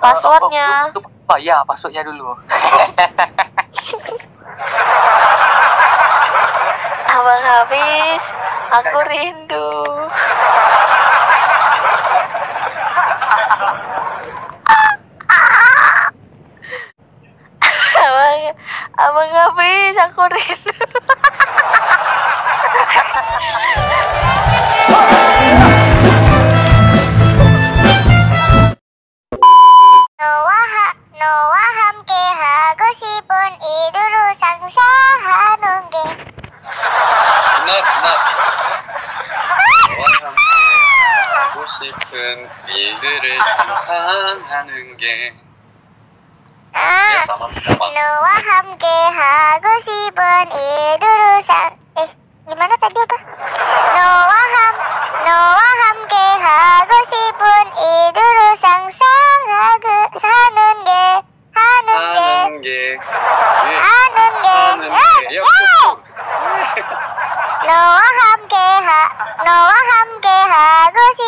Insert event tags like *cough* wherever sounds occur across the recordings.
Passwordnya. Oh, lupa, ya passwordnya dulu. *laughs* Abang habis, aku rindu. abang, abang habis, aku rindu. *laughs* 가고 싶은 이들을 상상하고 하는 게. 하는 게. 하는 예. 게. 하는 게 예! 예. 너와 함께 하 너와 함께 하고 싶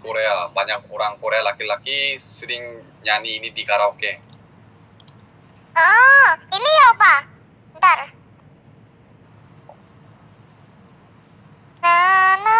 Korea. Banyak orang Korea laki-laki sering nyanyi ini di karaoke. Oh ini ya apa? Ntar na na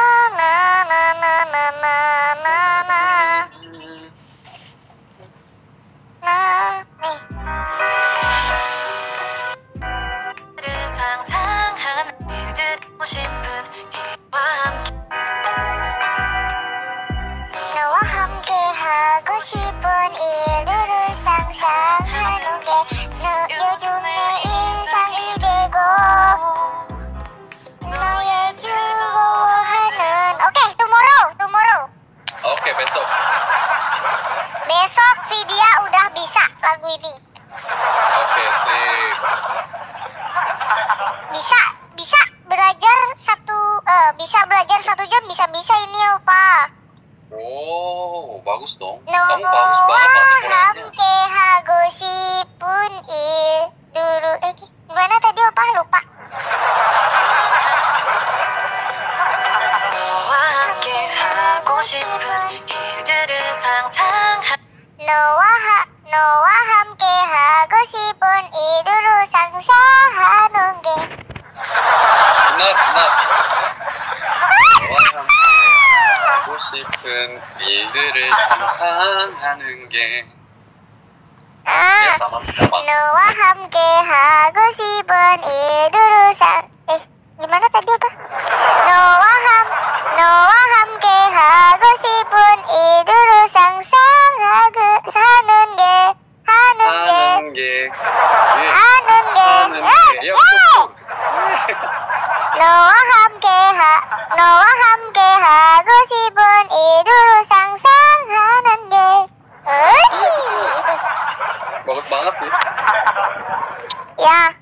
oh bagus dong kamu 너와 bagus banget bahasa Koreanya 함께 하고 싶은 일 dulu eh gimana tadi opa lupa 너와 함께 하고 싶은 일들을 상상하 너와 하, 너와 싶은 일들을 상상하는 게 아, sama sama 너와 함께 하고 싶은 이루루 상 eh gimana tadi apa? 너와 함 너와 함께 하고 싶은 이루루 상상하고 하는 게 하는 게 하는 게 예, 하는 게 하는 예, 게 예! 야, 너와 함께 하 너와 함께 하고 싶은 itu sang-sang hanange. Bagus banget sih. Ya,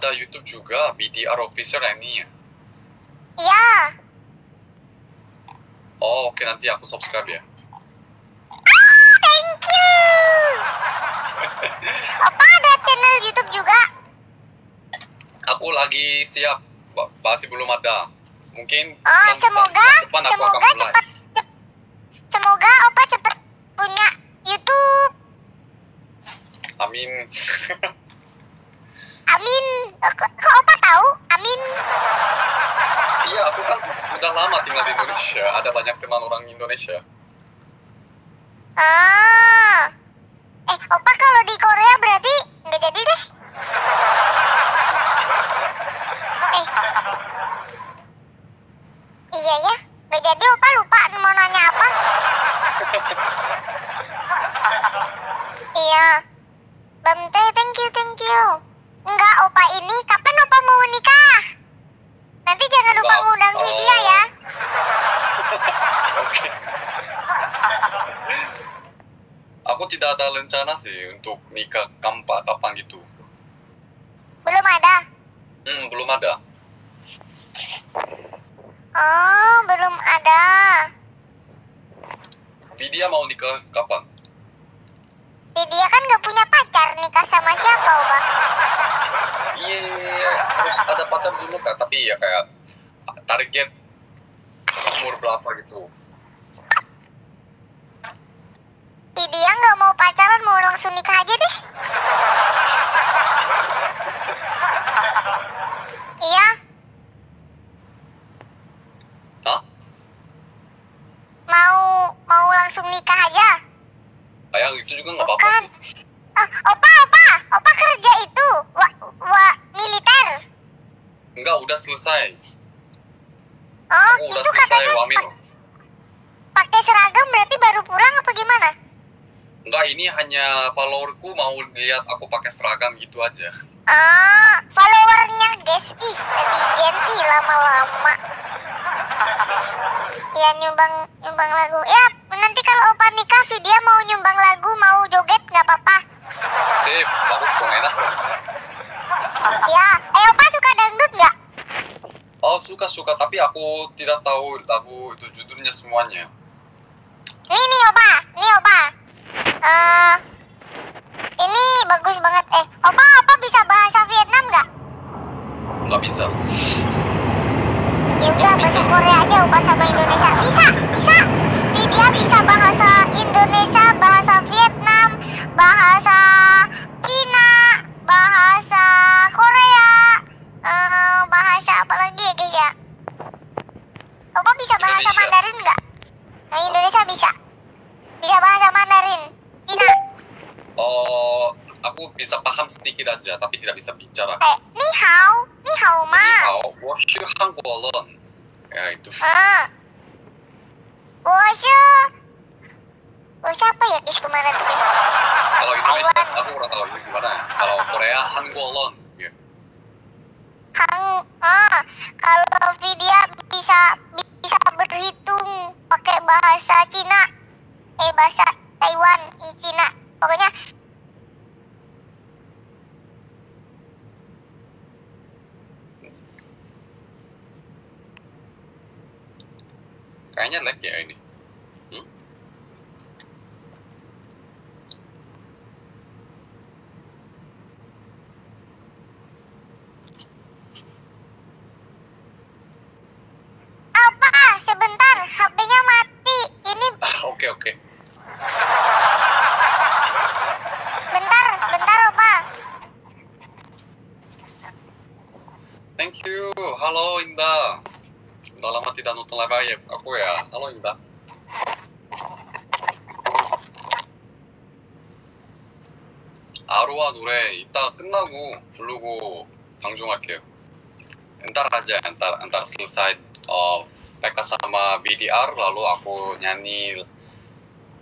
ada YouTube juga BDR Official ini ya? Iya. Oh oke nanti aku subscribe ya. Ah, thank you. *laughs* Opa ada channel YouTube juga. Aku lagi siap, masih belum ada. Mungkin Oh, depan- semoga, depan aku semoga akan mulai. cepat, cep- semoga Opa cepet punya YouTube. Amin. *laughs* Amin. Eh, Kok, kok Opa tahu? Amin. Iya, aku kan udah lama tinggal di Indonesia. Ada banyak teman orang Indonesia. Ah. Eh, Opa kalau di Korea berarti nggak jadi deh. Eh. Iya ya, nggak jadi Opa lupa mau nanya apa. *laughs* iya. Bamte, thank you, thank you. Enggak, Opa ini kapan Opa mau nikah? Nanti jangan lupa Enggak, ngundang oh. Vidya *laughs* ya. Oke. Aku tidak ada rencana sih untuk nikah kampa kapan gitu. Belum ada. Hmm, belum ada. Oh, belum ada. Vidya mau nikah kapan? Vidya kan nggak punya pacar, nikah sama siapa, Opa? Iya, harus ada pacar dulu kan. Tapi ya kayak target umur berapa gitu. Vidya nggak mau pacaran, mau langsung nikah aja deh. Iya, Hah? mau mau langsung nikah aja. Ayang itu juga nggak apa-apa sih. Oh, opa, opa, opa kerja itu, wa, wa militer. Enggak, udah selesai. Oh, Aku udah itu selesai katanya wamil. pa- pakai seragam berarti baru pulang apa gimana? Enggak, ini hanya followerku mau lihat aku pakai seragam gitu aja. Ah, followernya guys, ih netizen ih lama-lama. Ya nyumbang nyumbang lagu. Ya nanti kalau opa nikah Vidya mau nyumbang lagu mau joget nggak apa-apa. Deh, bagus dong enak. Ya, eh opa suka dangdut nggak? Oh suka-suka, tapi aku tidak tahu lagu itu judulnya semuanya. Nih nih opa, nih opa. Eh, ini bagus banget. Eh, opa opa bisa bahasa Vietnam nggak? Nggak bisa. Ya udah bahasa Korea aja opa sama Indonesia. Bisa, bisa. Vidya bisa bahasa Indonesia, bahasa Vietnam, bahasa Cina, bahasa Korea, eh, bahasa apa lagi ya guys ya? Opa bisa bahasa Indonesia. Mandarin nggak? Yang Indonesia bisa. Bisa bahasa Mandarin, Cina. Oh, aku bisa paham sedikit aja, tapi tidak bisa bicara. Eh, ni hao, ni hao ma. Ni hao, wo shi Hangguolon. Ya itu. Ah. Wo shi. Wo shi apa ya guys kemarin guys? Kalau Indonesia aku kurang tahu itu gimana. Ya. Kalau Korea Hangguolon. Yeah. Hang, ah, kalau dia bisa bisa berhitung pakai bahasa Cina, eh bahasa Taiwan, Cina. Pokoknya Kayaknya lag ya ini. Hmm? apa sebentar HP-nya mati ini Ah, Oke oke. bentar bentar opa Thank you. Halo Indah. Udah lama tidak nonton live ayah aku ya. Halo Indah. 아로아 노래 이따 끝나고 부르고 방송할게요. Ntar aja, ntar, ntar selesai uh, mereka sama BDR lalu aku nyanyi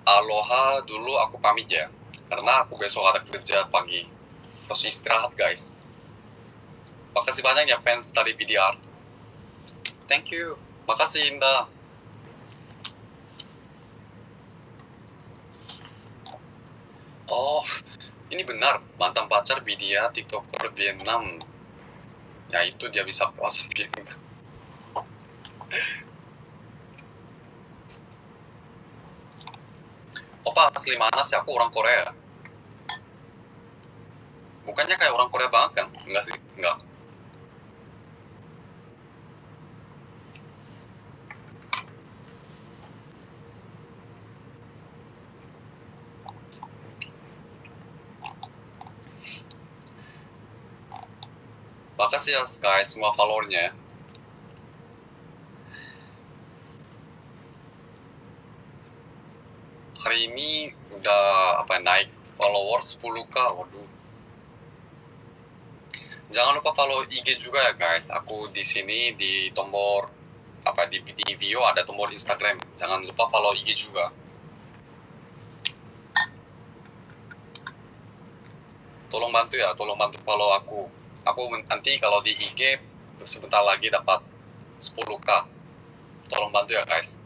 Aloha dulu aku pamit ya. karena aku besok ada kerja pagi terus istirahat guys makasih banyak ya fans dari BDR thank you makasih Indah Oh ini benar. Mantan pacar Bidia tiktoker Vietnam ya itu dia bisa puasa Vietnam Opa asli mana sih? Aku orang Korea. Bukannya kayak orang Korea banget kan? Enggak sih? Enggak Ya Sky semua followernya ya. Hari ini udah apa naik follower 10k, waduh. Jangan lupa follow IG juga ya guys. Aku di sini di tombol apa di, di video ada tombol Instagram. Jangan lupa follow IG juga. Tolong bantu ya, tolong bantu follow aku aku nanti kalau di IG sebentar lagi dapat 10k tolong bantu ya guys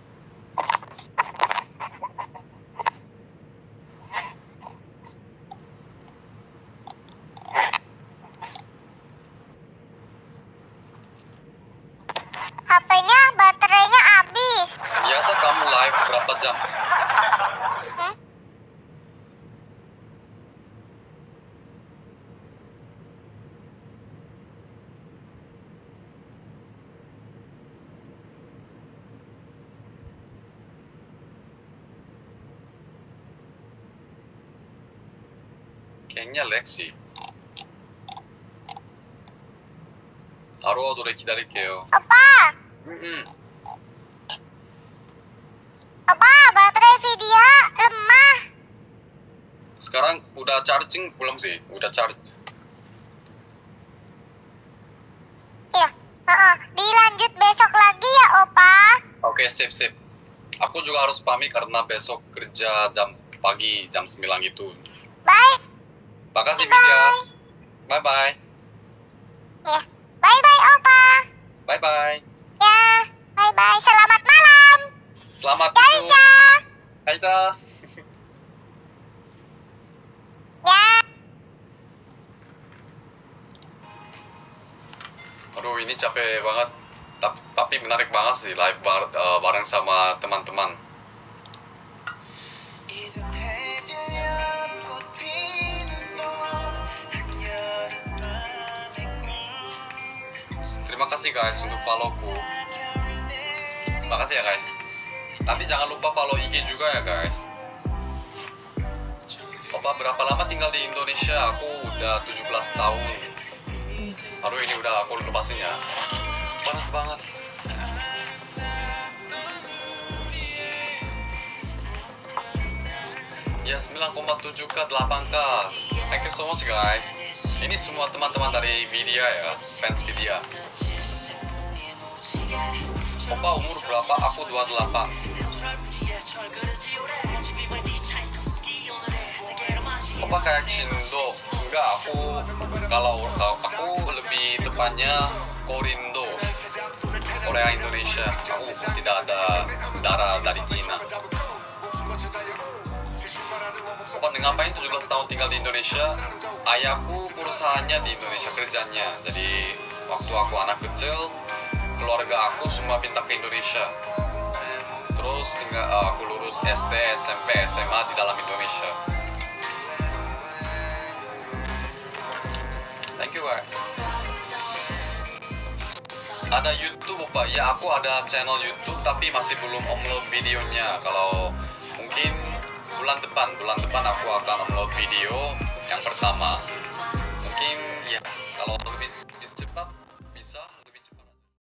HP-nya baterainya habis. biasa kamu live berapa jam Hmm? kayaknya Lexi Haro 노래 기다릴게요 Opa, 음, opa, baterai Vidya lemah. sekarang udah charging belum sih udah charge Iya, heeh. dilanjut besok lagi ya, Opa. oke sip sip aku juga harus pamit karena besok kerja jam pagi jam 9 gitu Baik, makasih Vidya bye bye ya. Bye-bye, Opa. bye bye Ya, bye-bye. Selamat malam. selamat tidur Daija. Daija. Ya. Aduh ini capek banget. Tap- Tapi menarik banget sih live bar- eh, bareng sama teman-teman. Kasih guys untuk followku. Terima kasih ya guys. Nanti jangan lupa follow IG juga ya guys. Opa berapa lama tinggal di Indonesia? Aku udah 17 tahun. Aduh ini udah aku lepasin ya. Panas banget. Ya 9,7 k 8 k Thank you so much guys. Ini semua teman-teman dari Vidya ya, fans Vidya. Opa umur berapa? Aku 28. Opa kayak Shindo. Enggak, aku kalau aku lebih tepatnya Korindo. Korea Indonesia. Aku tidak ada darah dari Cina. Opa ngapain 17 tahun tinggal di Indonesia? Ayahku perusahaannya di Indonesia kerjanya. Jadi waktu aku anak kecil, keluarga aku semua pindah ke Indonesia. Terus tinggal eh, aku lulus SD, SMP, SMA di dalam Indonesia. Thank you, guys. Ada YouTube, Pak. Ya, aku ada channel YouTube tapi masih belum upload videonya. Kalau mungkin bulan depan, bulan depan aku akan upload video yang pertama.